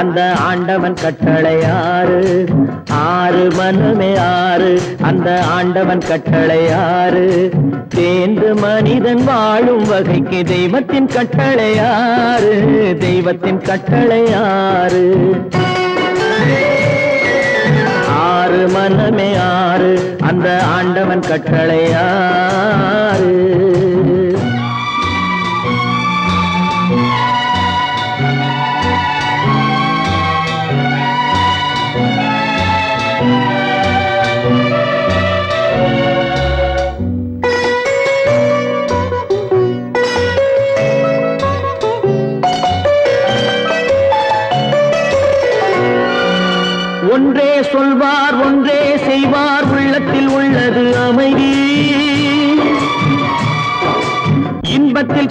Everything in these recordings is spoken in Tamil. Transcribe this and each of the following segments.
அந்த ஆண்டவன் கட்டளை ஆறு. ஆறு மனமே ஆறு. அந்த ஆண்டவன் கட்டளை ஆறு. தேர்ந்து மனிதன் வாழும் வகைக்கு தெய்வத்தின் கட்டளை ஆறு. தெய்வத்தின் கட்டளை ஆறு. ஆறு மனமே ஆறு. அந்த ஆண்டவன் கட்டளை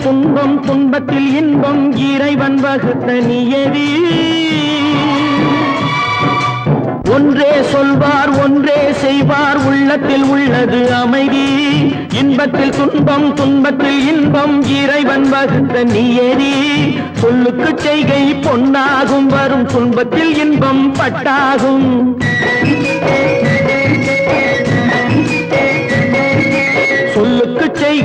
துன்பம் துன்பத்தில் இன்பம் இறைவன் வகுத்த நியதி. ஒன்றே சொல்வார் ஒன்றே செய்வார் உள்ளத்தில் உள்ளது அமைதி. இன்பத்தில் துன்பம் துன்பத்தில் இன்பம் இறைவன் வகுத்த நியதி. சொல்லுக்கு செய்கை பொன்னாகும் வரும் துன்பத்தில் இன்பம் பட்டாகும்.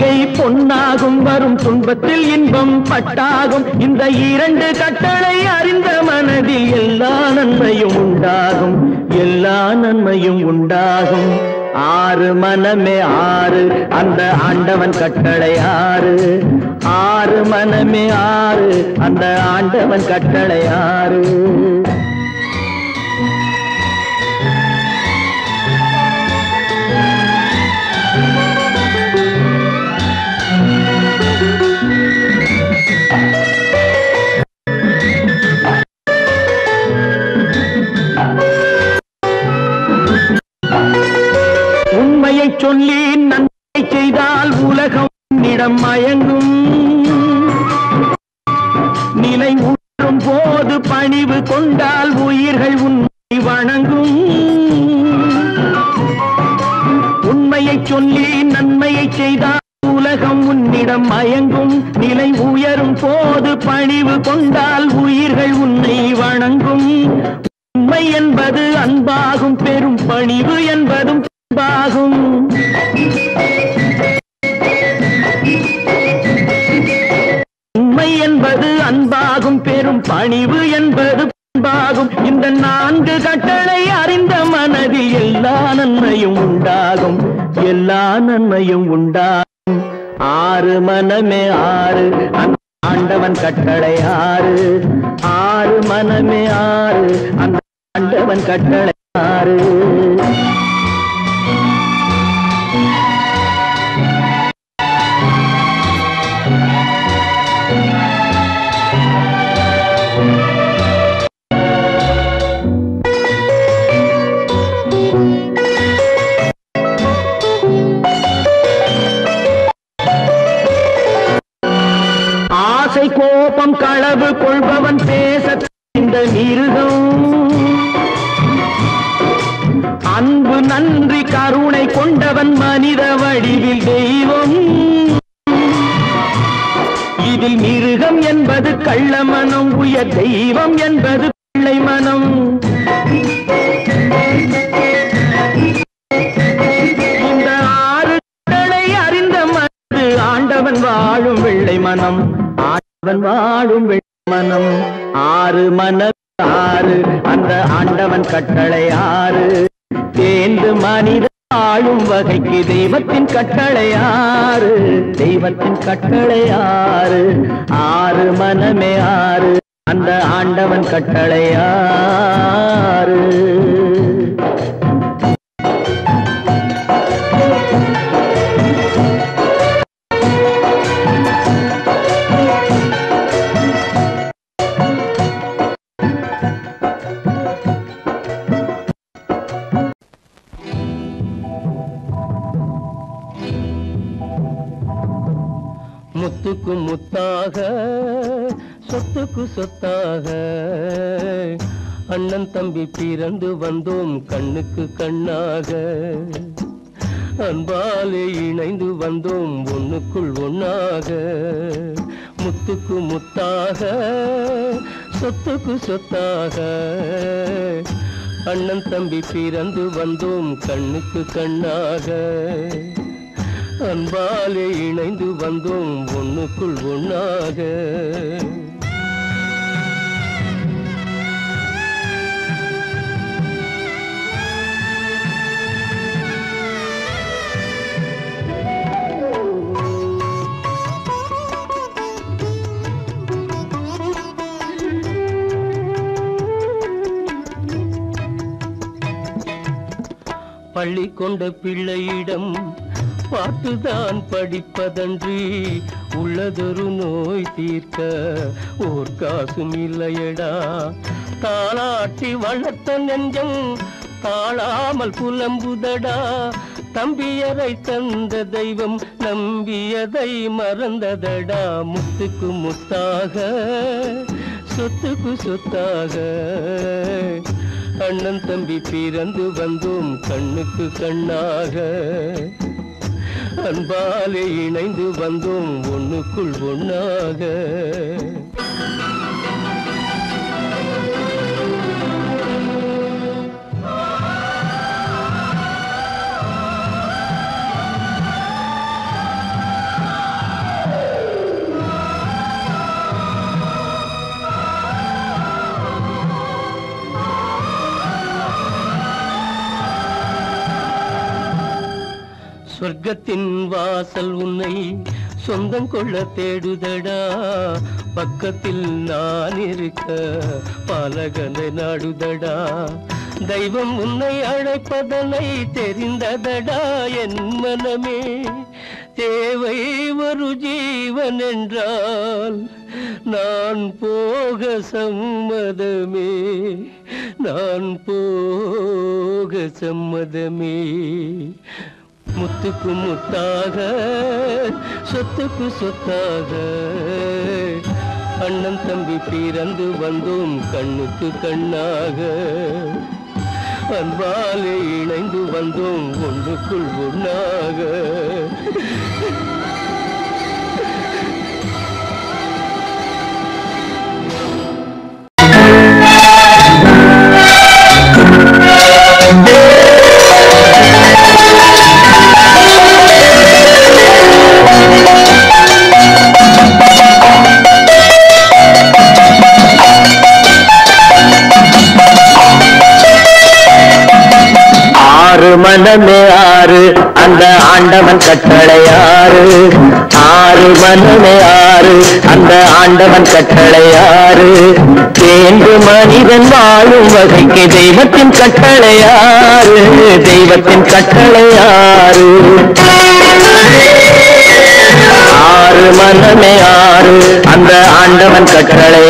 சொல்லுக்கு பொன்னாகும் வரும் துன்பத்தில் இன்பம் பட்டாகும். இந்த இரண்டு கட்டளை அறிந்த மனதில் எல்லா நன்மையும் உண்டாகும். எல்லா நன்மையும் உண்டாகும். ஆறு மனமே ஆறு அந்த ஆண்டவன் கட்டளை ஆறு. ஆறு மனமே ஆறு அந்த ஆண்டவன் கட்டளை ஆறு. உன்னிடம் மயங்கும். நிலை உணரும் போது பணிவு கொண்டால் உயிர்கள் உன் இந்த நான்கு கட்டளை அறிந்த மனதில் எல்லா நன்மையும் உண்டாகும். எல்லா நன்மையும் உண்டாகும். ஆறு மனமே ஆறு அந்த ஆண்டவன் கட்டளை ஆறு. ஆறு மனமே ஆறு அந்த ஆண்டவன் கட்டளை ஆறு. நன்றி கருணை கொண்டவன் மனித வடிவில் தெய்வம். இதில் மிருகம் என்பது கள்ள மனம் உயர் தெய்வம் என்பது பிள்ளை மனம். இந்த ஆறு அறிந்த மனது ஆண்டவன் வாழும் வெள்ளை மனம். ஆண்டவன் வாழும் வெள்ளை மனம். ஆறு மனம் ஆறு அந்த ஆண்டவன் கட்டளை ஆறு. தேர்ந்து மனித ஆளும் வகைக்கு தெய்வத்தின் கட்டளை ஆறு தெய்வத்தின் கட்டளை ஆறு ஆறு மனமே ஆறு. அந்த ஆண்டவன் கட்டளை ஆறு முத்துக்கு முத்தாக சொத்துக்கு சொத்தாக. அண்ணன் தம்பி பிறந்து வந்தோம் கண்ணுக்கு கண்ணாக. அன்பாலே இணைந்து வந்தோம் ஒண்ணுக்குள் ஒண்ணாக. முத்துக்கு முத்தாக சொத்துக்கு சொத்தாக. அண்ணன் தம்பி பிறந்து வந்தோம் கண்ணுக்கு கண்ணாக. அன்பாலே இணைந்து வந்தோம் ஒன்றுக்குள் ஒன்றாக பள்ளி கொண்ட பிள்ளையிடம் பாட்டுதான் படிப்பதன்றி உள்ளதொரு நோய் தீர்க்க ஓர் காசும் இல்லையடா. தாளாட்டி வளர்த்த நெஞ்சம் தாழாமல் புலம்புதடா. தம்பியரை தந்த தெய்வம் நம்பியதை மறந்ததடா. முத்துக்கு முத்தாக சொத்துக்கு சொத்தாக. அண்ணன் தம்பி பிறந்து வந்தோம் கண்ணுக்கு கண்ணாக. அன்பாலே இணைந்து வந்தோம் ஒண்ணுக்குள் ஒண்ணாக. சொர்க்கத்தின் வாசல் உன்னை சொந்தம் கொள்ள தேடுதடா. பக்கத்தில் நான் இருக்க பாலகனை நாடுதடா. தெய்வம் உன்னை அழைப்பதனை தெரிந்ததடா. என் மனமே தேவை ஒரு ஜீவன் என்றால் நான் போக சம்மதமே. நான் போக சம்மதமே. முத்துக்கு முத்தாக சொத்துக்கு சொத்தாக. அண்ணன் தம்பி பிறந்து வந்தோம் கண்ணுக்கு கண்ணாக. அன்பாலே இணைந்து வந்தோம் ஒன்றுக்குள் ஒன்றாக மனமே ஆறு. அந்த ஆண்டவன் கட்டளையாறு ஆறு. மனமே ஆறு. அந்த ஆண்டவன் கட்டளையாறு தேன்று மனிதன் வாழும் வகைக்கு தெய்வத்தின் கட்டளையாறு தெய்வத்தின் கட்டளையாறு ஆறு. மனமே ஆறு. அந்த ஆண்டவன் கட்டளை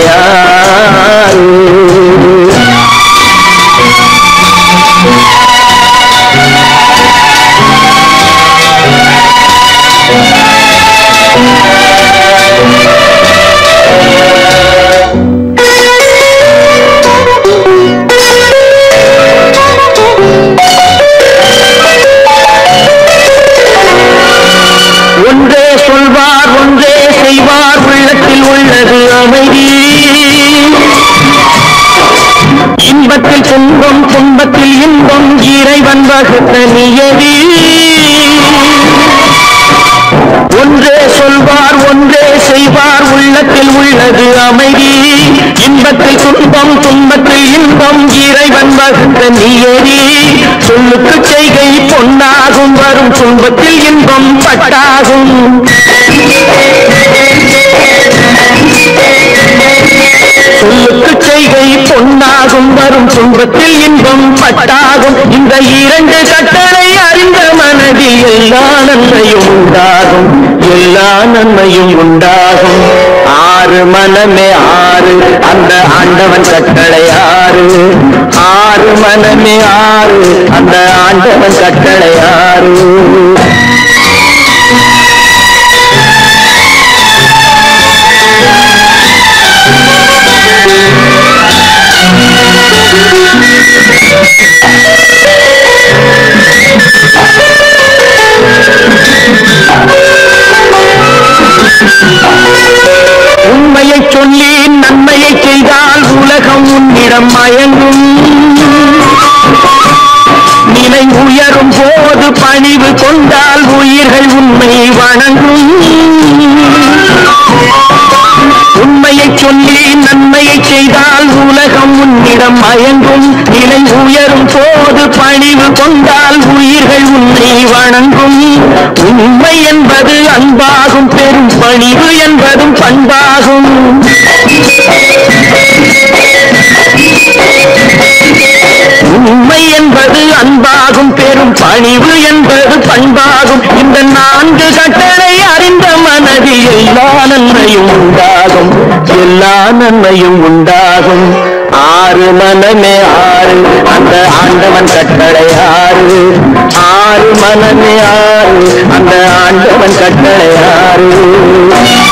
உள்ளத்தில் உள்ளது அமைதி. இன்பத்தில் துன்பம் துன்பத்தில் இன்பம் இறைவன் வகுத்த நியதி. ஒன்றே சொல்வார் ஒன்றே செய்வார். உள்ளத்தில் உள்ளது அமைதி. இன்பத்தில் துன்பம் துன்பத்தில் இன்பம். இறைவன் வகுந்த நியதி. சொல்லுக்கு செய்கை பொன்னாகும். வரும் துன்பத்தில் இன்பம் பட்டாகும். சொல்லுக்கு செய்கை பொன்னாகும். வரும் துன்பத்தில் இன்பம் பட்டாகும். இந்த இரண்டு கட்டளை அறிந்த மனதில் எல்லா நன்மையும் உண்டாகும். எல்லா நன்மையும் உண்டாகும். ஆறு மனமே ஆறு அந்த ஆண்டவன் கட்டளை ஆறு. ஆறு மனமே ஆறு அந்த ஆண்டவன் கட்டளை ஆறு. Thank you. உண்மையை சொல்லி நன்மையை செய்தால் உலகம் உன்னிடம் மயங்கும். தலை உயரும் போது பணிவு கொண்டால் உயிர்கள் உண்மை வணங்கும். உண்மையை சொல்லி நன்மையை செய்தால் உலகம் உன்னிடம் மயங்கும். நிலை உயரும் போது பணிவு கொண்டால் உயிர்கள் உன்னை வணங்கும். உண்மை என்பது அன்பாகும் பெரும் பணிவு என்பதும் பண்பாகும். உண்மை என்பது பண்பாகும் பெரும் பணிவு என்பது பண்பாகும். இந்த நான்கு கட்டளை அறிந்த மனதி எல்லா நன்மையும் உண்டாகும். எல்லா நன்மையும் உண்டாகும். ஆறு மனமே ஆறு அந்த ஆண்டவன் கட்டளை ஆறு. ஆறு மனமே ஆறு அந்த ஆண்டவன் கட்டளை ஆறு.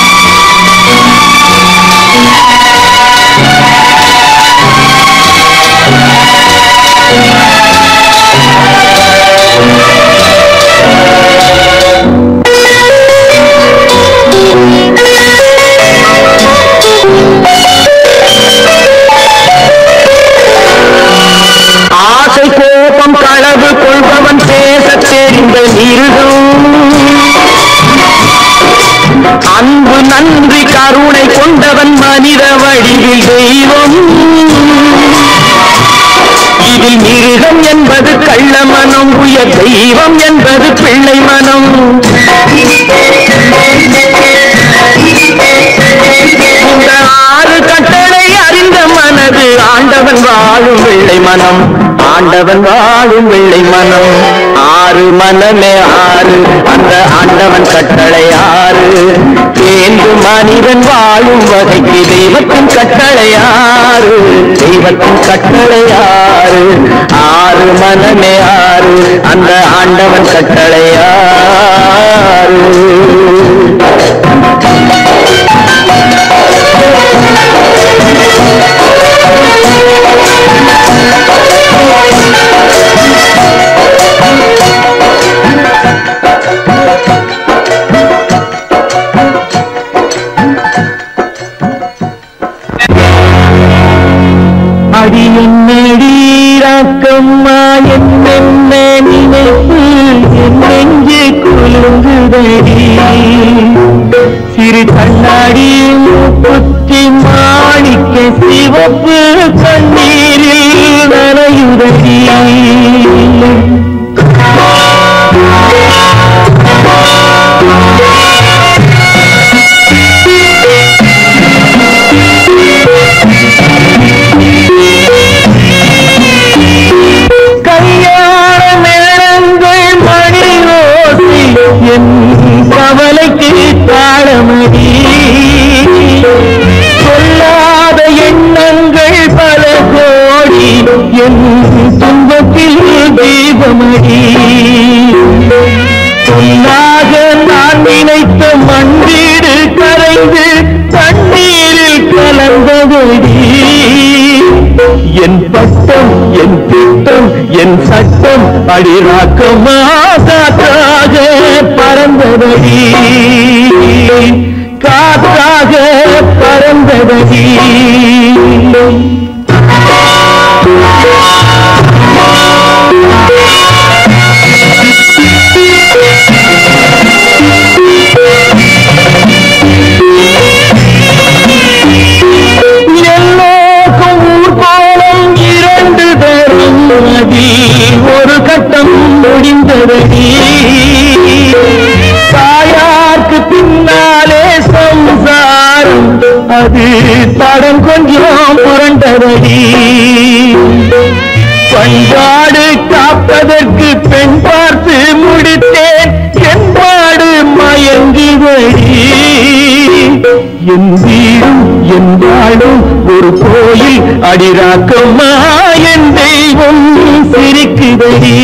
மனம். ஆறு மனமே ஆறு. அந்த ஆண்டவன் கட்டளை ஆறு. தேர்ந்து மனிதன் வாழும் வகைக்கு தெய்வத்தின் கட்டளை ஆறு. தெய்வத்தின் கட்டளை ஆறு. ஆறு மனமே ஆறு. அந்த ஆண்டவன் கட்டளை ஆறு. என்னென்ன நினைப்பு என் குலுங்குதடி. சிறு கண்ணாடி புத்தி மாணிக்க சிவப்பு கண்ணீரில் நனையுதடி. சட்டம் அடிராக்கமா காற்றாக பறந்தபடி காற்றாக என் வீடும் என் வாழும் ஒரு கோயில் அடிராக்கம்மா என் தெய்வம் சிரிக்குதடி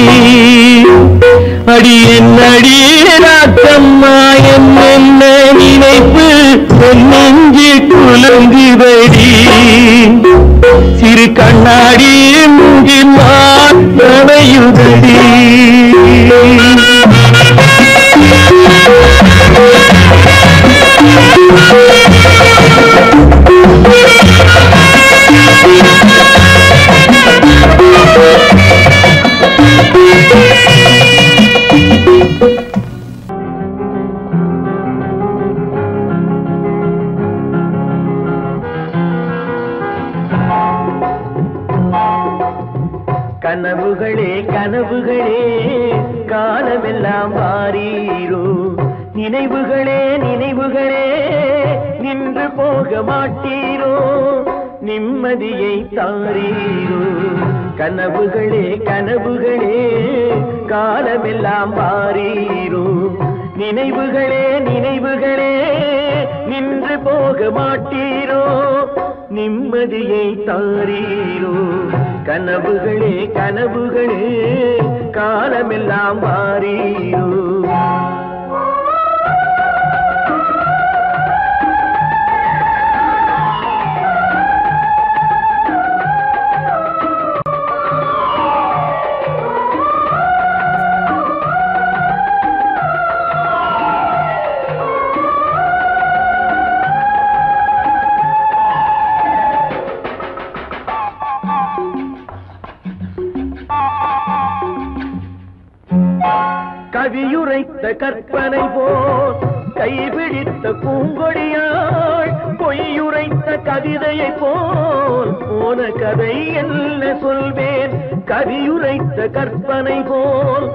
அடி என் அடிராக்கம்மா என் என்ன நினைப்பு என் நெஞ்சு குலுங்குதடி சிறு கண்ணாடி மூங்கில் you. கனவுகளே கனவுகளே காலமெல்லாம் மாறீரோ நினைவுகளே நினைவுகளே நின்று போக மாட்டீரோ. நிம்மதியை தாரீரோ. கனவுகளே கனவுகளே காலமெல்லாம் பாரீரோ. நினைவுகளே நினைவுகளே நின்று போக மாட்டீரோ. நிம்மதியை தாரீரோ. கனவுகளே கனவுகளே காலமெல்லாம் மாறீரோ கவியுரைத்த கற்பனை போல்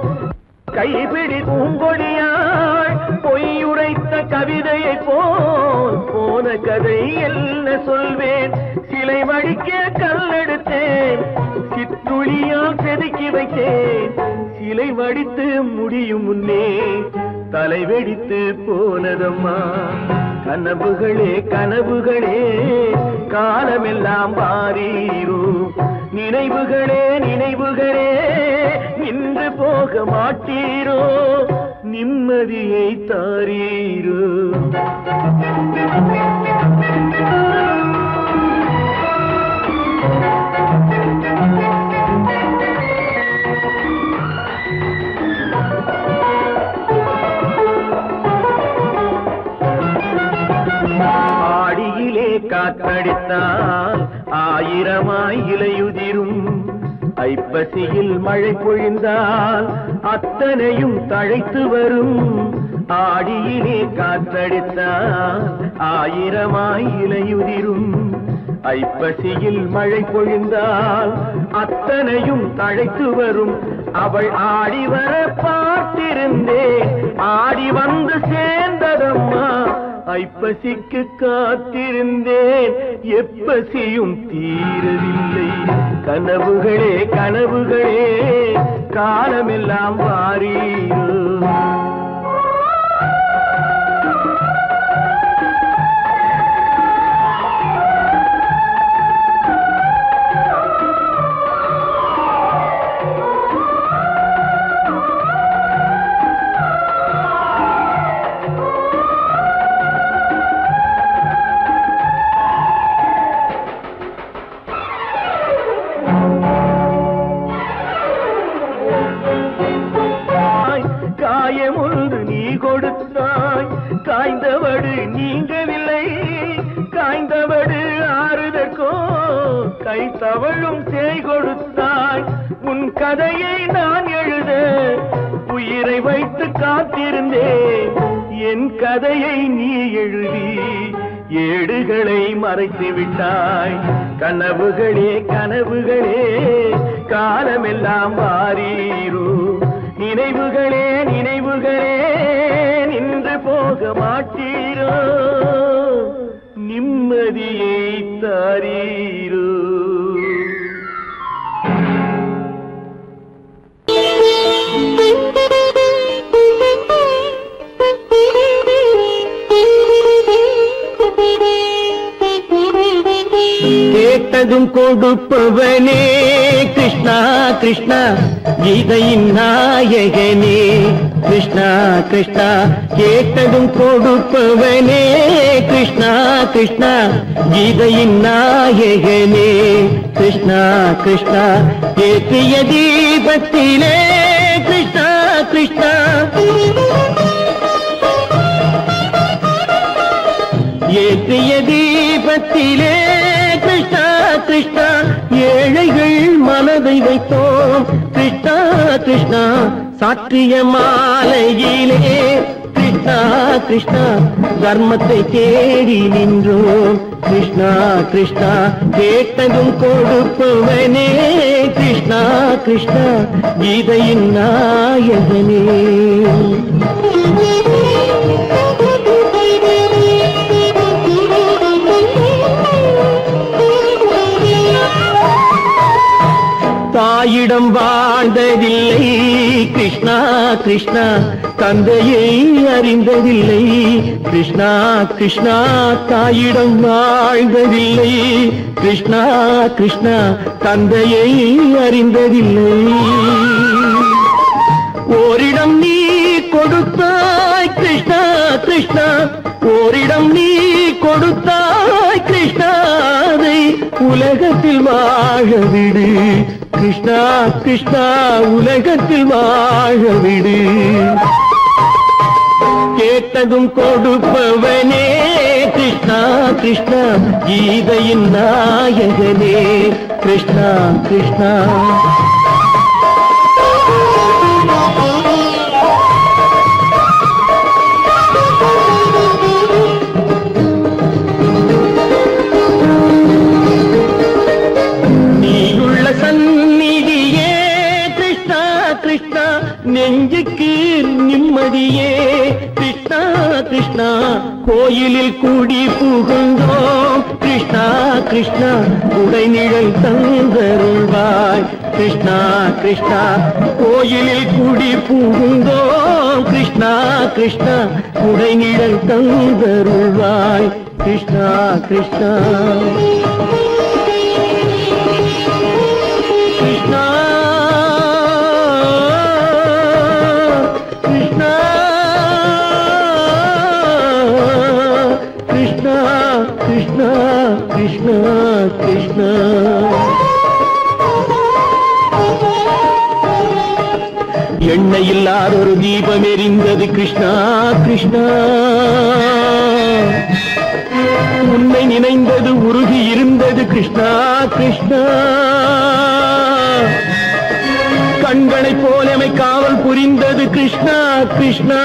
கைபிடி பூங்கொடியாள் பொய்யுரைத்த கவிதையை போல் போன கதை என்ன சொல்வேன்? சிலை வடிக்க கல்லெடுத்தேன் சிற்றுளியால் செதுக்கி வைத்தேன் சிலை வடித்து முடியும் முன்னே தலை வெடித்து போனதம்மா. கனவுகளே கனவுகளே காலமெல்லாம் பாரீரோ நினைவுகளே நினைவுகளே நின்று போக மாட்டீரோ? நிம்மதியை தாரீரோ? ஆடியிலே ஆயிரமாய் இலையுதிரும். ஐப்பசியில் மழை பொழிந்தால் அத்தனையும் தழைத்து வரும். ஆடியிலே காற்றடித்தால் ஆயிரமாய் இலையுதிரும். ஐப்பசியில் மழை பொழிந்தால் அத்தனையும் தழைத்து வரும். அவள் ஆடி வர பார்த்திருந்தே ஆடி வந்து சேர்ந்ததம்மா. ஐப்பசிக்கு காத்திருந்தேன். எப்பசியும் தீரவில்லை. கனவுகளே கனவுகளே காலமெல்லாம் வாரீரோ. ஏடுகளை மறைத்து விட்டாய் கனவுகளே கனவுகளே காலமெல்லாம் வாரீரோ. நினைவுகளே நினைவுகளே நின்று போக மாட்டீரோ. நிம்மதியை தாரீரோ. கேட்டதும் கொடுப்பவனே கிருஷ்ணா கிருஷ்ணா கீதையின் நாயகனே கிருஷ்ணா கிருஷ்ணா கேட்டதும் கொடுப்பவனே கிருஷ்ணா கிருஷ்ணா கீதையின் நாயகனே கிருஷ்ணா கிருஷ்ணா ஏற்றிய தீபத்திலே கிருஷ்ணா கிருஷ்ணா ஏற்றிய தீபத்திலே கிருஷ்ணா ஏழைகள் மனதை வைத்தோம். கிருஷ்ணா கிருஷ்ணா சாற்றிய மாலையிலே. கிருஷ்ணா கிருஷ்ணா தர்மத்தை தேடி நின்றோம். கிருஷ்ணா கிருஷ்ணா கேட்டதும் கொடுப்பவனே. கிருஷ்ணா கிருஷ்ணா கீதையின் நாயகனே. தாயிடம் வாழ்ந்ததில்லை. கிருஷ்ணா கிருஷ்ணா தந்தையை அறிந்ததில்லை. கிருஷ்ணா கிருஷ்ணா தாயிடம் வாழ்ந்ததில்லை. கிருஷ்ணா கிருஷ்ணா தந்தையை அறிந்ததில்லை. ஓரிடம் நீ கொடுத்தாய் கிருஷ்ணா கிருஷ்ணா. ஓரிடம் நீ கொடுத்தாய் கிருஷ்ணாதை உலகத்தில் வாழ விடு. கிருஷ்ணா கிருஷ்ணா உலகத்தில் வாழ விடு கேட்டதும் கொடுப்பவனே கிருஷ்ணா கிருஷ்ணா கீதையின் நாயகனே கிருஷ்ணா கிருஷ்ணா. கோயிலில் கூடி புகுந்தோம். கிருஷ்ணா கிருஷ்ணா உடைநிழல் தந்தருள்வாய். கிருஷ்ணா கிருஷ்ணா கோயிலில் கூடி புகுந்தோம். கிருஷ்ணா கிருஷ்ணா உடைநிழல் தந்தருள்வாய். கிருஷ்ணா கிருஷ்ணா. எண்ணெய் இல்லாத ஒரு தீபம் எரிந்தது கிருஷ்ணா கிருஷ்ணா. உன்னை நினைந்தது உருகி இருந்தது கிருஷ்ணா கிருஷ்ணா. கண்களைப் போலமை காவல் புரிந்தது கிருஷ்ணா கிருஷ்ணா.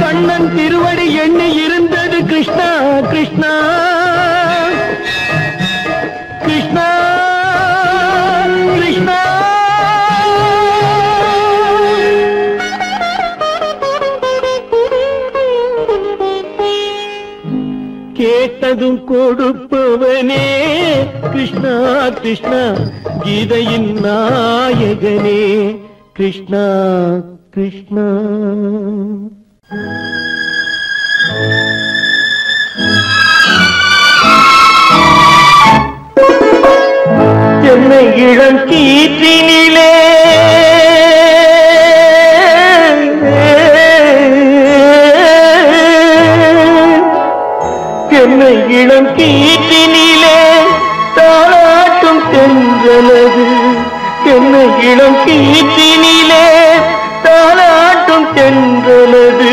கண்ணன் திருவடி எண்ணி இருந்தது கிருஷ்ணா கிருஷ்ணா. கிருஷ்ணா. கிருஷ்ணா கீதையின் நாயகனே. கிருஷ்ணா கிருஷ்ணா. என்னை இளம் கீற்றினிலே. என்னை இளம் கீற்றினிலே தென்றலது என்ன இளம் கீற்றினிலே தாளாட்டும் தென்றலது?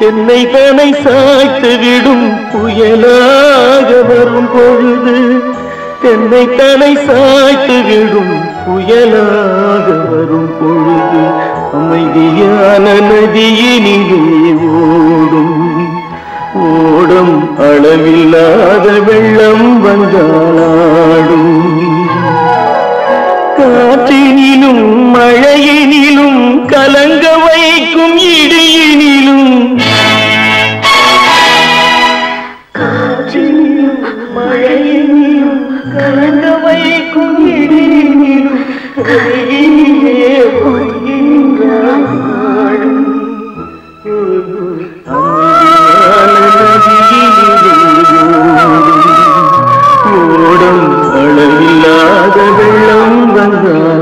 என்னை தனை சாய்த்து விடும் புயலாக வரும் பொழுது என்னை தலை சாய்த்து விடும் புயலாக வரும் பொழுது அமைதியான நதியினிலே ஓடும் ஓடும் அளவில்லாத வெள்ளம் வந்தாடும் காற்றினிலும் மழையினிலும் கலங்க வைக்கும் இடியினிலும் காற்றினிலும் மழையினிலும் கலங்க வைக்கும் இடியினிலும் கரையினிலே பொய்கின்றான் நாளும். ஓடும் அளவில்லாத Oh.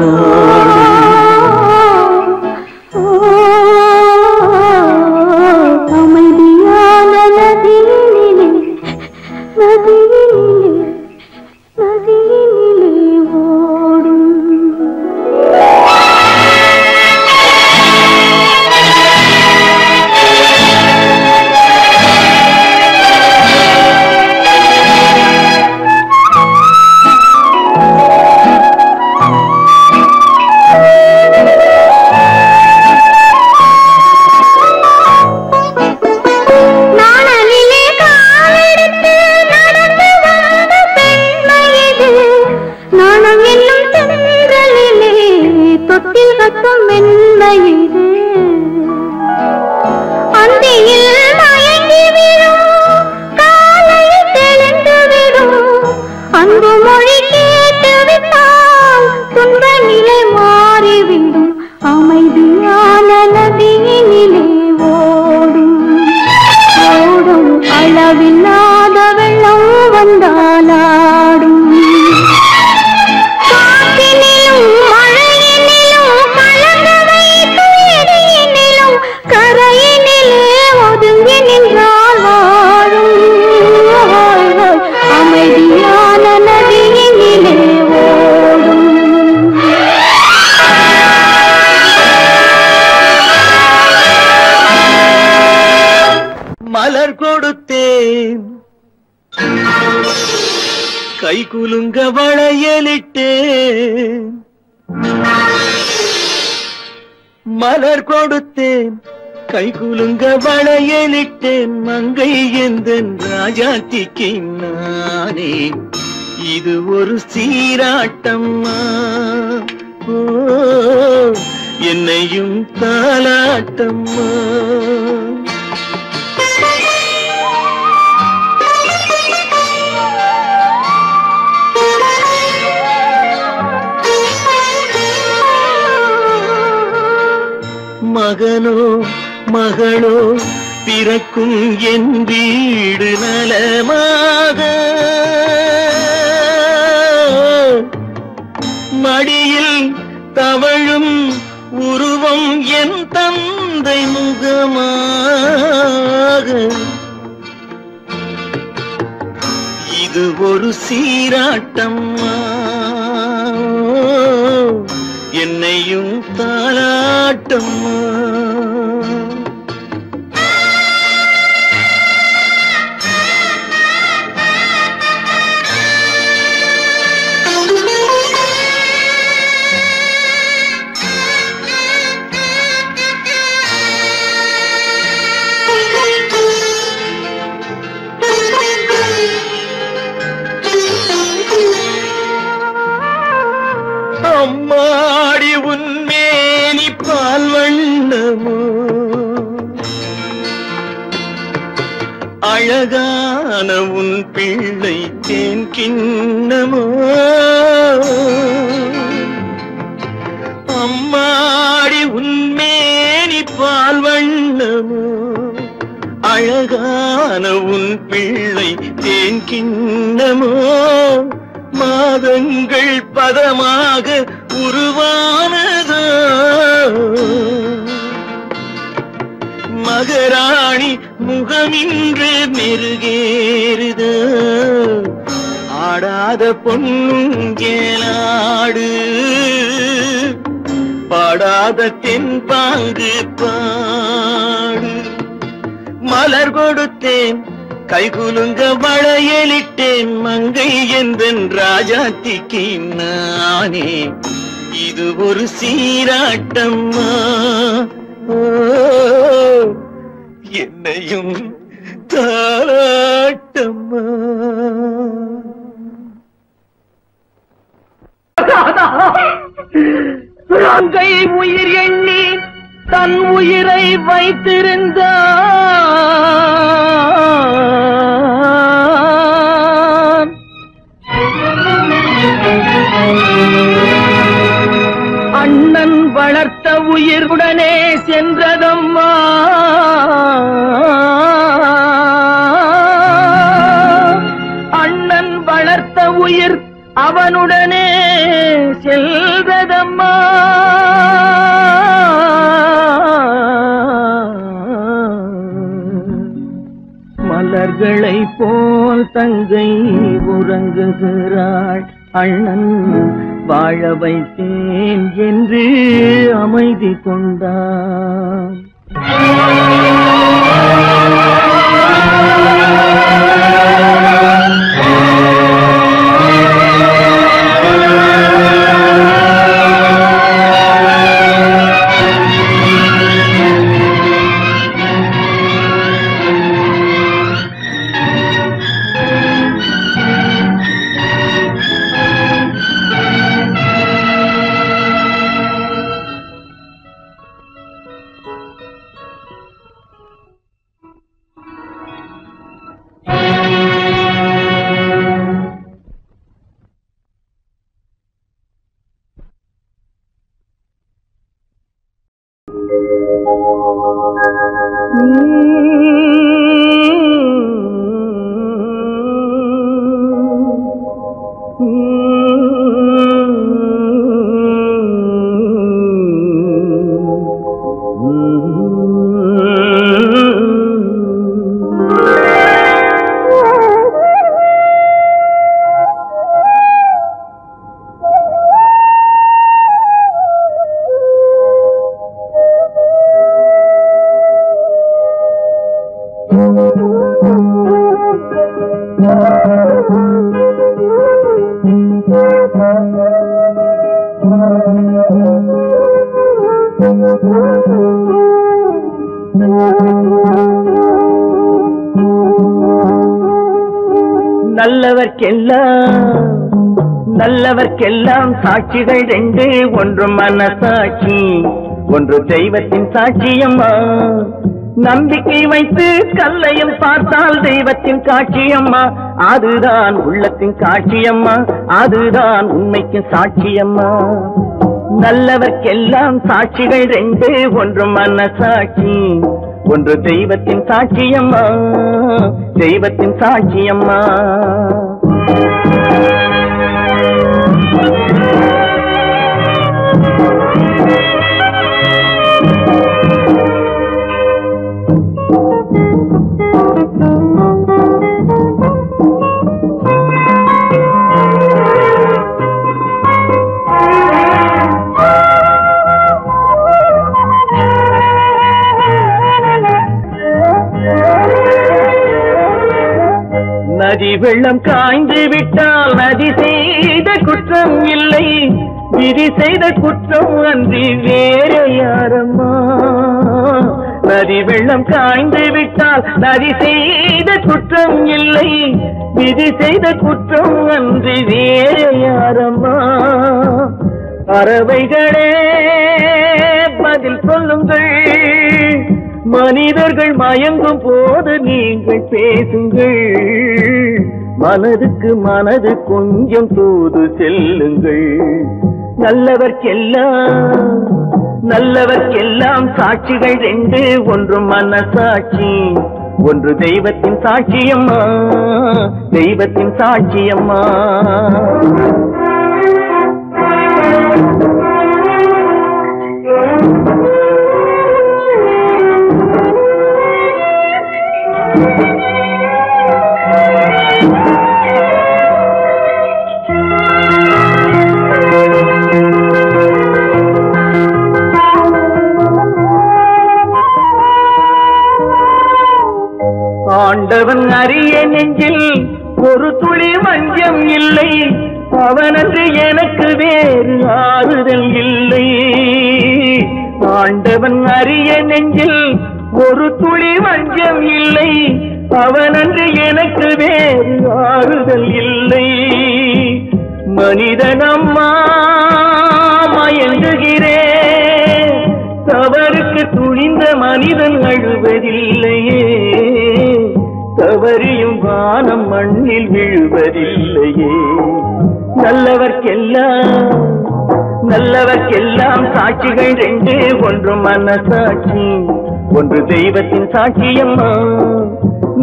தாலாட்டம்மா. மகனோ மகளோ பிறக்கும் என் வீடு நலமாக. மடியில் தவழும் உருவம் என் தந்தை முகமாக. இது ஒரு சீராட்டம்மா. என்னையும் தாளாட்டம்மா. அழகான உன் பிள்ளை தேன் கிண்ணமோ? அம்மாடி உன்மேனி பால் வண்ணமோ? அழகான உன் பிள்ளை தேன் கிண்ணமோ? மாதங்கள் பதமாக உருவானதோ? நாகராணி முகமின்று மெருகேறுதோ. ஆடாத பொண்ணும் கேளாடு பாடாத தென்பாங்கு பாடு. மலர் கொடுத்தேன் கைகுலுங்க வளையலிட்டேன் மங்கை என்பன் ராஜாத்திக்கு நானே. இது ஒரு சீராட்டம்மா. ஓ, என்னையும் தாராட்டம்மா உயிர் எண்ணி தன் உயிரை வைத்திருந்தான். அண்ணன் வளர்த்த உயிருடனே சென்றதம்மா. உயிர் அவனுடனே செல்வதம்மா மலர்களை போல் தங்கை உறங்குகிறாள் அண்ணன் வாழ வைத்தேன் என்று அமைதி கொண்டான் நல்லவர்க்கெல்லாம் சாட்சிகள் ரெண்டு ஒன்று மனசாட்சி ஒன்று தெய்வத்தின் சாட்சியம்மா நம்பிக்கை வைத்து கல்லையும் பார்த்தால் தெய்வத்தின் காட்சியம்மா அதுதான் உள்ளத்தின் காட்சியம்மா அதுதான் உண்மைக்கு சாட்சியம்மா நல்லவர்க்கெல்லாம் சாட்சிகள் ரெண்டு ஒன்று மனசாட்சி ஒன்று தெய்வத்தின் சாட்சியம்மா தெய்வத்தின் சாட்சியம்மா நதி வெள்ளம் காய்ந்து விட்டால் நதி செய்த குற்றம் இல்லை. விதி செய்த குற்றம் அன்றி வேற யாரம்மா? நதி வெள்ளம் காய்ந்து விட்டால் நதி செய்த குற்றம் இல்லை. விதி செய்த குற்றம் அன்றி வேற யாரம்மா? பறவைகளே பதில் சொல்லுங்கள். மனிதர்கள் மயங்கும் போது நீங்கள் பேசுங்கள். மனதுக்கு மனது கொஞ்சம் தூது செல்லுங்கள். நல்லவர்க்கெல்லாம் நல்லவர்க்கெல்லாம் சாட்சிகள் ரெண்டு ஒன்று மனசாட்சி ஒன்று தெய்வத்தின் சாட்சியம்மா தெய்வத்தின் சாட்சியம்மா ஆண்டவன் அறிய நெஞ்சில் ஒரு துளி வஞ்சம் இல்லை. அவனன்று எனக்கு வேறு ஆறுதல் இல்லை. ஆண்டவன் அறிய நெஞ்சில் ஒரு துளி வஞ்சம் இல்லை. அவனன்று எனக்கு வேறு ஆறுதல் இல்லை. மனிதனம்மா மயங்குகிறேன் தவறுக்கு துணிந்த மனிதன் அழுவதில்லையே. தவறியும் வானம் மண்ணில் விழுவதில்லையே. நல்லவர்க்கெல்லாம் நல்லவர்க்கெல்லாம் சாட்சிகள் ரெண்டு ஒன்று மனசாட்சி ஒன்று தெய்வத்தின் சாட்சியம்மா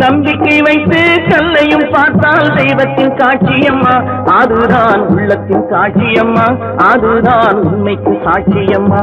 நம்பிக்கை வைத்து கல்லையும் பார்த்தால் தெய்வத்தின் காட்சியம்மா அதுதான் உள்ளத்தின் காட்சியம்மா அதுதான் உண்மைக்கு சாட்சியம்மா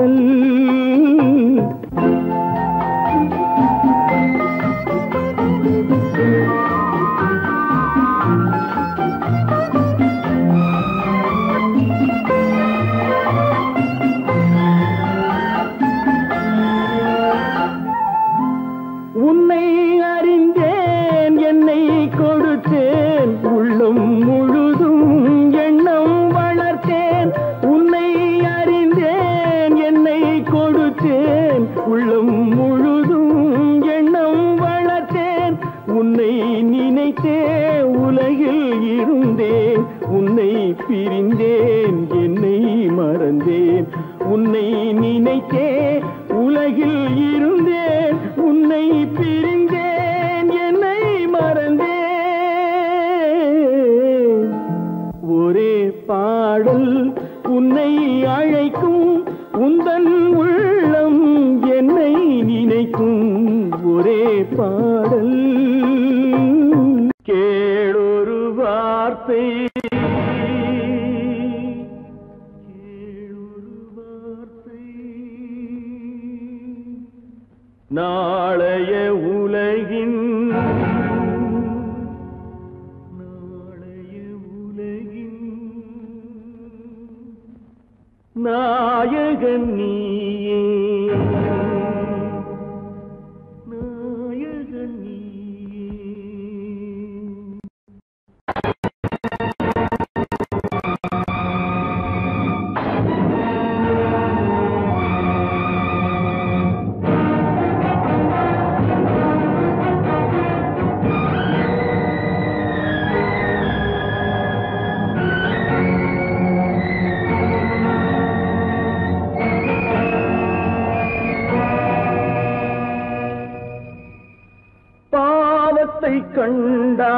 காதல் கொண்டா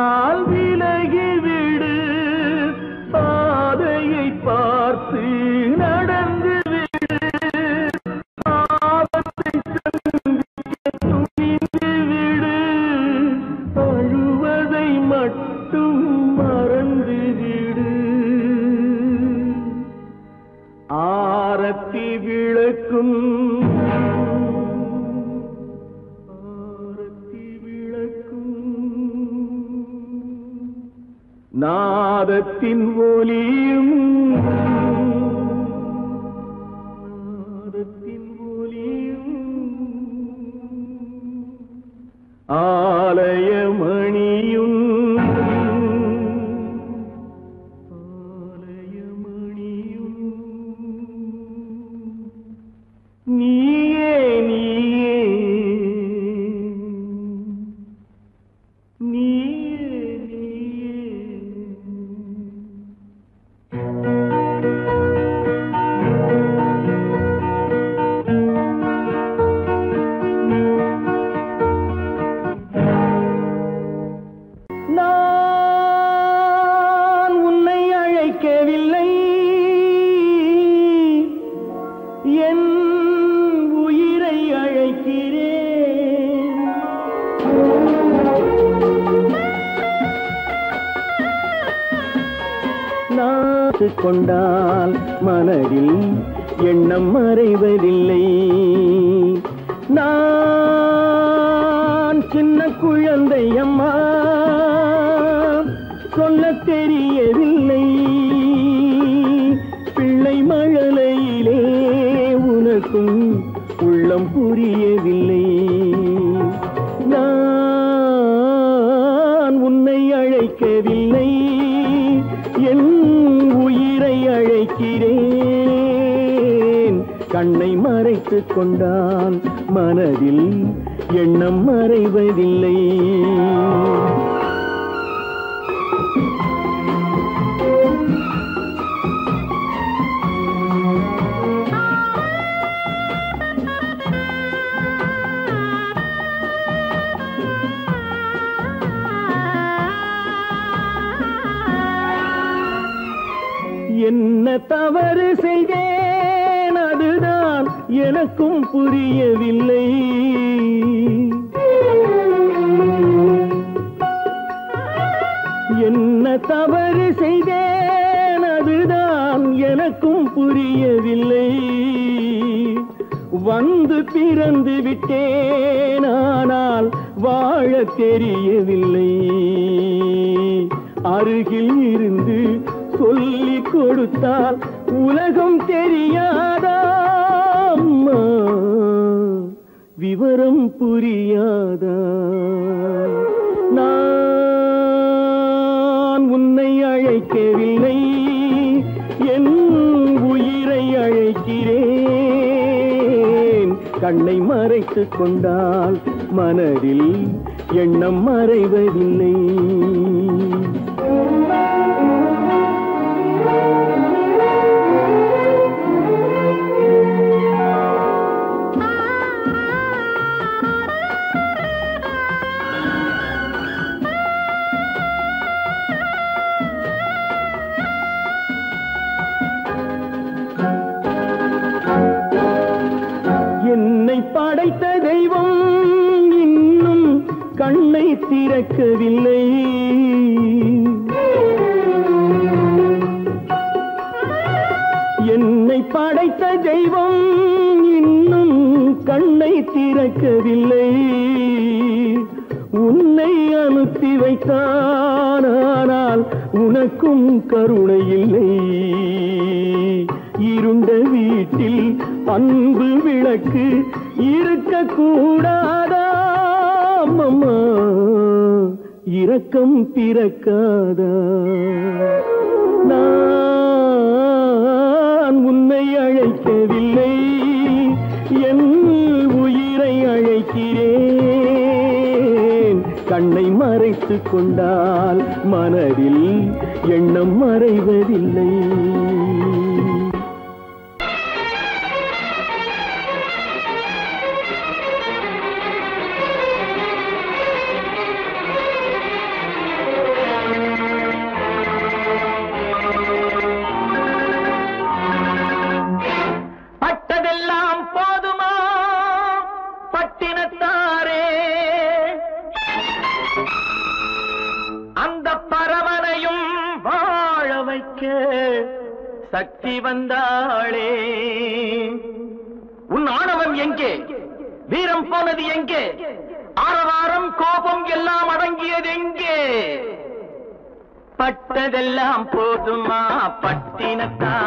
அம்மா சொல்ல தெரியவில்லை. பிள்ளை மழலையிலே உனக்கும் உள்ளம் புரியவில்லை. நான் உன்னை அழைக்கவில்லை. என் உயிரை அழைக்கிறேன். கண்ணை மறைத்து கொண்டான் மனதில் எண்ணம் மறைவதில்லை. என்ன தவறு செய்தேன் அதுதான் எனக்கும் புரியவில்லை. தவறு செய்தேன் அதுதான் எனக்கும் புரியவில்லை. வந்து பிறந்து விட்டேன் ஆனால் வாழ தெரியவில்லை. அருகில் இருந்து சொல்லி கொடுத்தால் உலகம் தெரியாதா அம்மா? விவரம் புரியாதா? கண்ணை மறைத்து கொண்டால் மனதில் எண்ணம் மறைவதில்லை.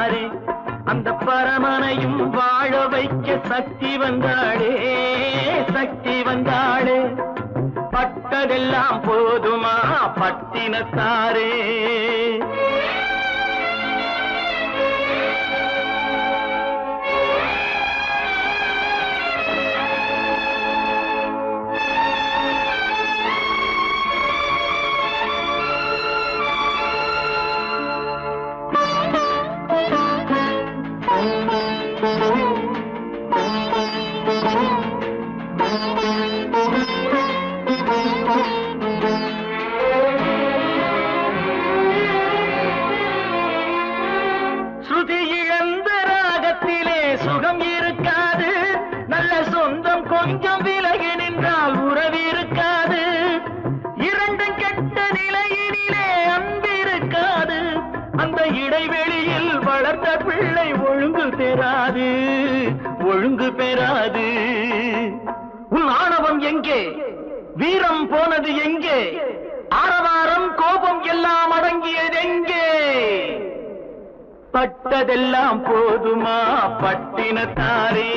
பட்டினத்தாரே அந்த பரமனையும் வாழ வைக்க சக்தி வந்தாளே சக்தி வந்தாளே. பட்டதெல்லாம் போதுமா பட்டினத்தாரே. வீரம் போனது எங்கே? ஆரவாரம் கோபம் எல்லாம் அடங்கியது எங்கே? பட்டதெல்லாம் போதுமா பட்டினத்தாரே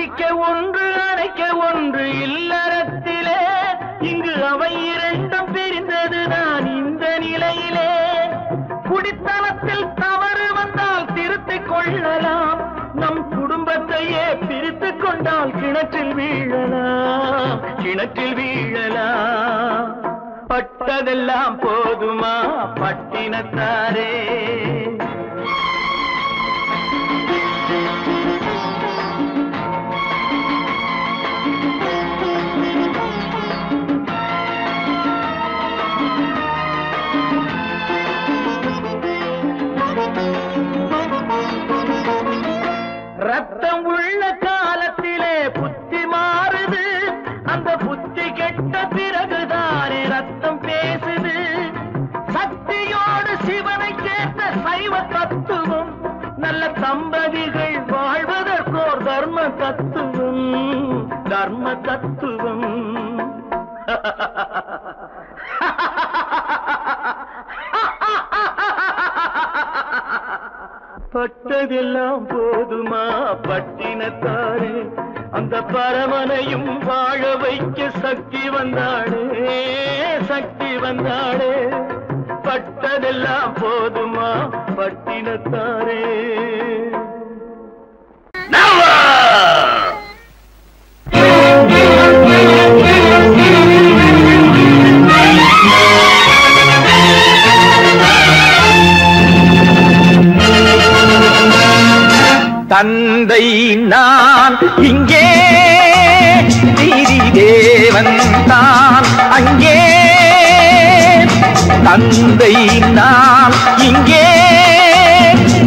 அடிக்க ஒன்று அணைக்க ஒன்று இல்லறத்திலே. இங்கு அவை இரண்டும் பிரிந்தது நான் இந்த நிலையிலே. குடித்தனத்தில் தவறு வந்தால் திருத்திக் கொள்ளலாம். நம் குடும்பத்தையே பிரித்துக் கொண்டால் கிணற்றில் வீழலாம். கிணற்றில் வீழலாம். பட்டதெல்லாம் போதுமா பட்டினத்தாரே? ரத்தம் உள்ள காலத்திலே புத்தி மாறுது. அந்த புத்தி கெட்ட பிறகுதானே ரத்தம் பேசுது. சக்தியோடு சிவனை சேர்ந்த சைவ தத்துவம் நல்ல தம்பதிகள் வாழ்வதற்கோர் தர்ம தத்துவம் தர்ம தத்துவம். ha ha ha பட்டதெல்லாம் போதுமா? பட்டினத்தாரே அந்த பரவனையும் வாழ வைக்க சக்தி வந்தாளே சக்தி வந்தாளே. பட்டதெல்லாம் போதுமா? பட்டினத்தாரே. தந்தை நான் இங்கே. நீதி தேவன் தான் அங்கே. தந்தை நான் இங்கே.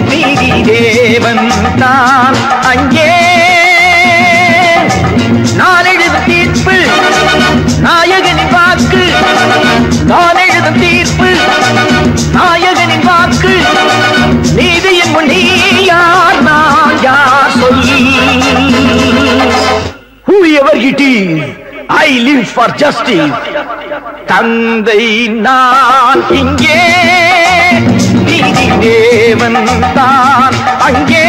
நீதி தேவன் தான் அங்கே. நான் எழுதும் தீர்ப்பு நாயகனின் வாக்கு. நான் எழுதும் தீர்ப்பு I live for justice. தந்தை நான் இங்கே நீதி தேவன் தான். அங்கே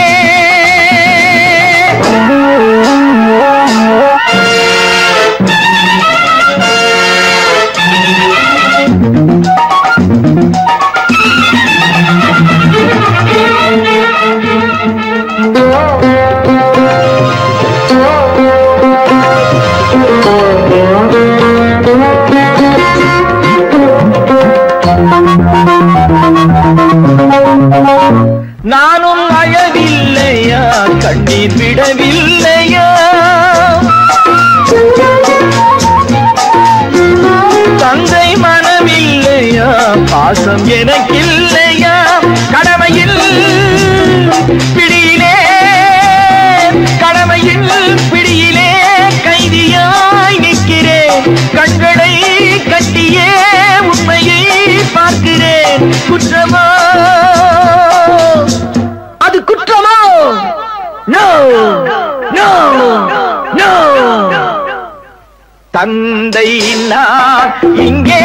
கண்ணீர் விடவில்லையா? தந்தை மனமில்லையா? பாசம் எனக்கில்லையா இங்கே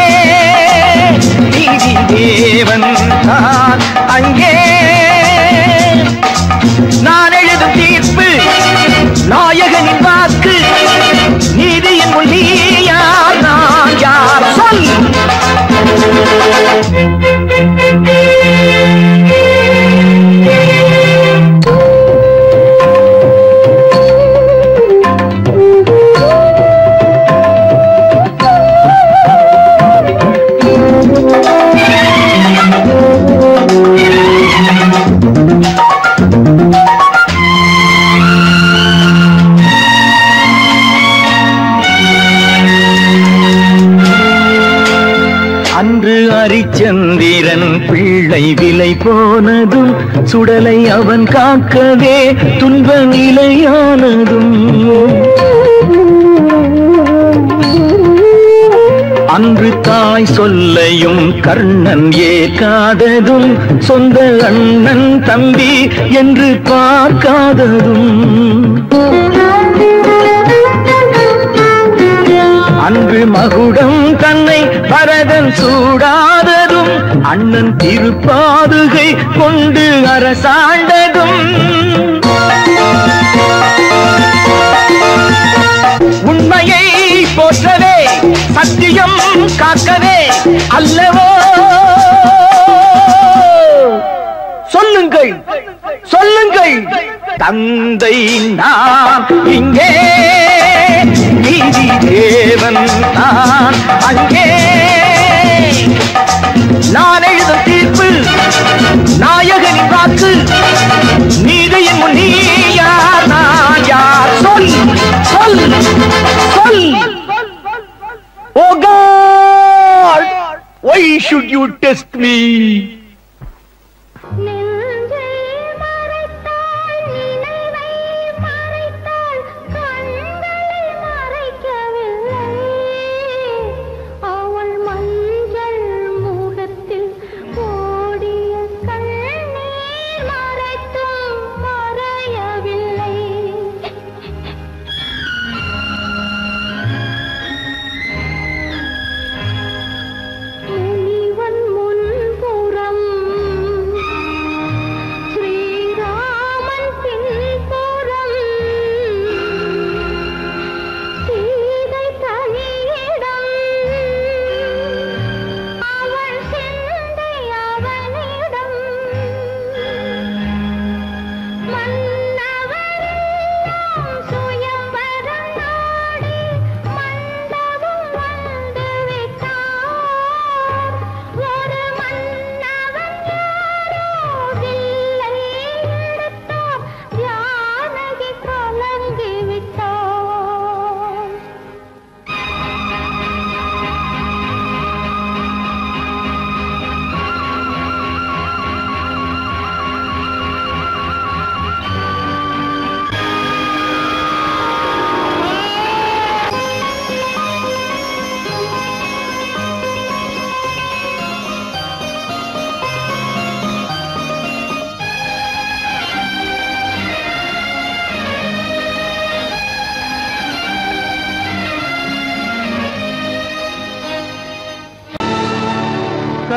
நீதி தேவன் தான். போனதும் சுடலை அவன் காக்கவே துன்ப நிலையானதும் அன்று தாய் சொல்லையும் கர்ணன் ஏற்காததும் சொந்த அண்ணன் தம்பி என்று பார்க்காததும். அன்று மகுடம் தன்னை பரதன் சூடாத அண்ணன் திருப்பாதுகை கொண்டு அரசாண்டதும். உண்மையை போற்றவே சத்தியம் காக்கவே அல்லவோ? சொல்லுங்கள் சொல்லுங்கள். தந்தை நான் இங்கே நீதி தேவன் நான் அங்கே. நான் எழுதும் தீர்ப்பு நாயகனின் வாக்கு. நீதியின் முன் நீ யார்? நான் யார்? சொல் சொல் சொல். Oh O God why should you test me?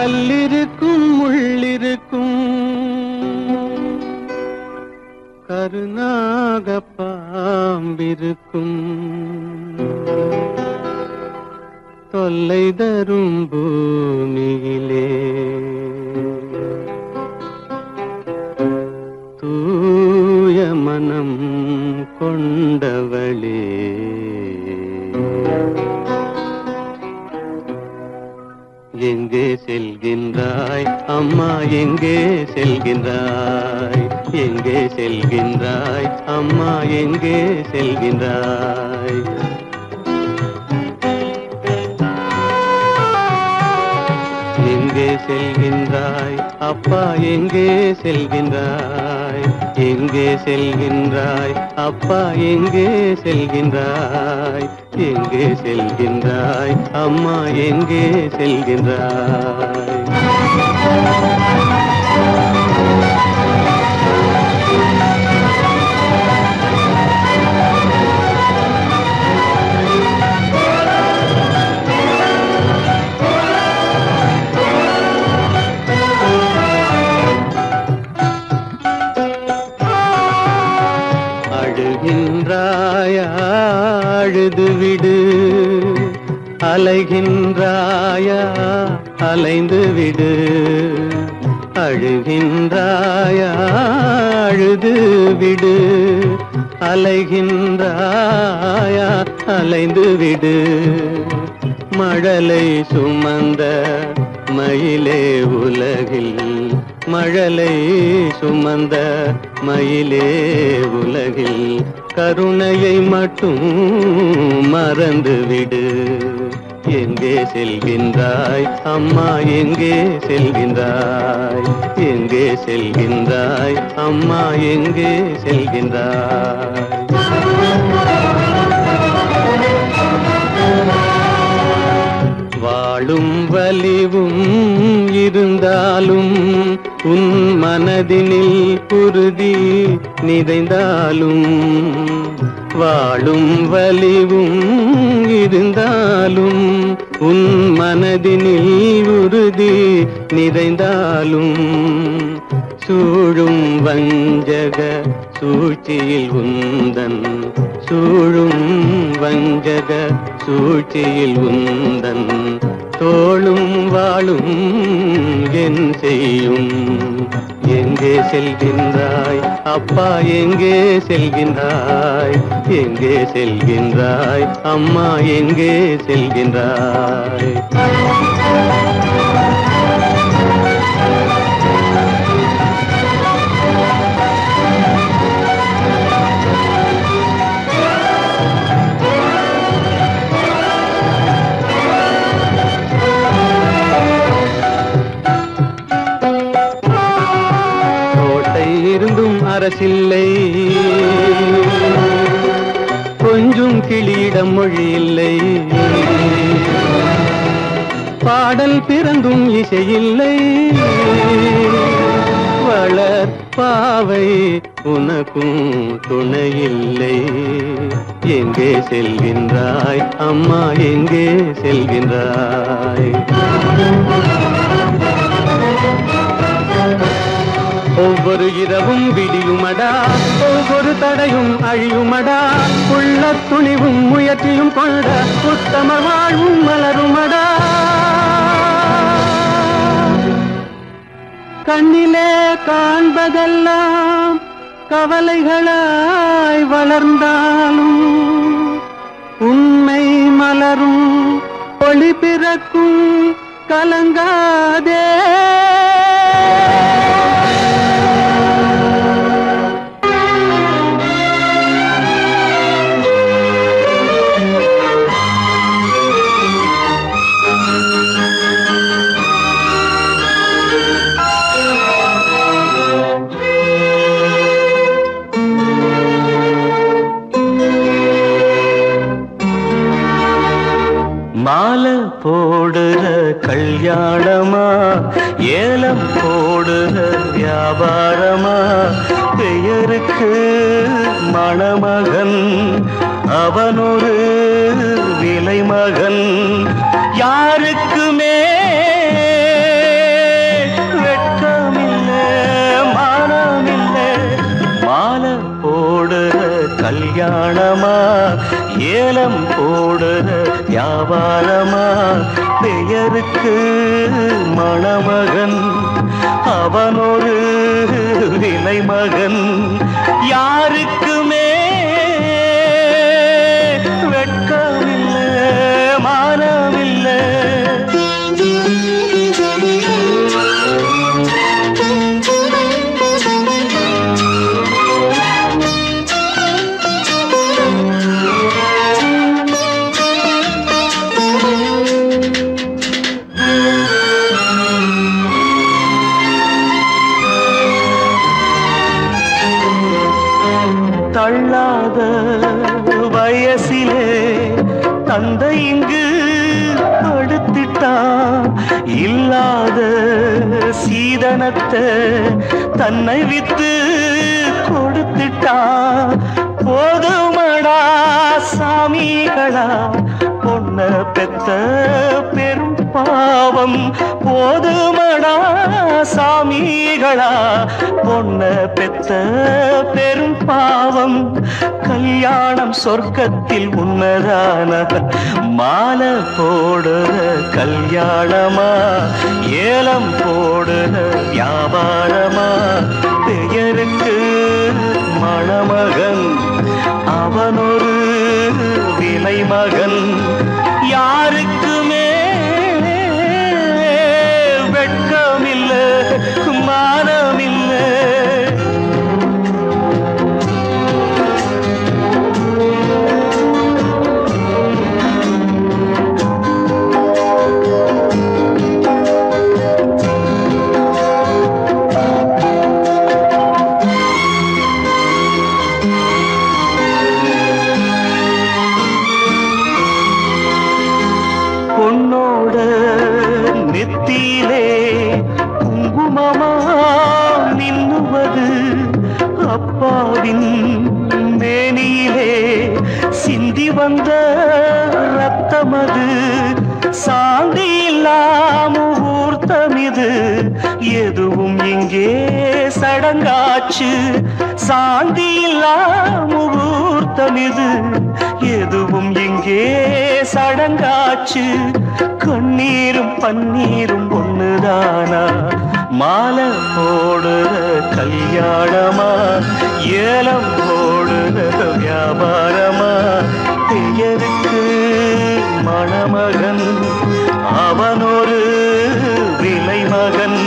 ಅಲ್ಲಿ செல்கின்றாய் எங்கே செல்கின்றாய்? அம்மா எங்கே செல்கின்றாய்? எங்கே செல்கின்றாய்? அப்பா எங்கே செல்கின்றாய்? எங்கே செல்கின்றாய்? அப்பா எங்கே செல்கின்றாய்? எங்கே செல்கின்றாய்? அம்மா எங்கே செல்கின்றாய்? அலைகின்றாயா அலைந்து விடு. அழுகின்றாயா அழுது விடு. அலைகின்றாயா அலைந்து விடு. மழலை சுமந்த மயிலே உலகில் மழலை சுமந்த மயிலே உலகில் கருணையை மட்டும் மறந்துவிடு. எங்கே செல்கின்றாய்? அம்மா எங்கே செல்கின்றாய்? எங்கே செல்கின்றாய்? அம்மா எங்கே செல்கின்றாய்? வாழும் வலிவும் இருந்தாலும் உன் மனதினில் குருதி நிதைந்தாலும் வாழும் வலிவும் இருந்தாலும் உன் மனதினில் உறுதி நிதைந்தாலும் சூழும் வஞ்சக சூழ்ச்சியில் உந்தன் சூழும் வஞ்சக சூழ்ச்சியில் உந்தன். தோளும் வாழும் என் செய்யும். எங்கே செல்கின்றாய்? அப்பா எங்கே செல்கின்றாய்? எங்கே செல்கின்றாய்? அம்மா எங்கே செல்கின்றாய்? அரசில்லை. கொஞ்சும் கிளியிடம் மொழி இல்லை பாடல் பிறந்தும் இசையில்லை. வளர் பாவை உனக்கும் துணையில்லை. எங்கே செல்கின்றாய்? அம்மா எங்கே செல்கின்றாய்? ஒவ்வொரு இரவும் விடியுமடா ஒவ்வொரு தடையும் அழியுமடா உள்ள துணிவும் முயற்சியும் கொண்ட உத்தம வாழ்வும் மலருமடா. கண்ணிலே காண்பதெல்லாம் கவலைகளாய் வளர்ந்தாலும் உண்மை மலரும் ஒளி பிறக்கும் கலங்காதே. பாவம். கல்யாணம் சொர்க்கத்தில் உன்னதான மாலை போடுற கல்யாணமா? ஏலம் போடுற வியாபாரமா? பெயருக்கு மணமகன் அவனொரு விலை மகன் யாருக்கு நல்லது சாந்தி இல்லா முகூர்த்தம் இது. எதுவும் இங்கே சடங்காச்சு. சாந்தி இல்லா முகூர்த்தம் இது. எதுவும் இங்கே சடங்காச்சு. கண்ணீரும் பன்னீரும் ஒண்ணுதானா? மாலை போடுற கல்யாணமா? ஏலம் போடுற வியாபாரமா? பெயருக்கு மணமகன் அவனொரு விலை மகன்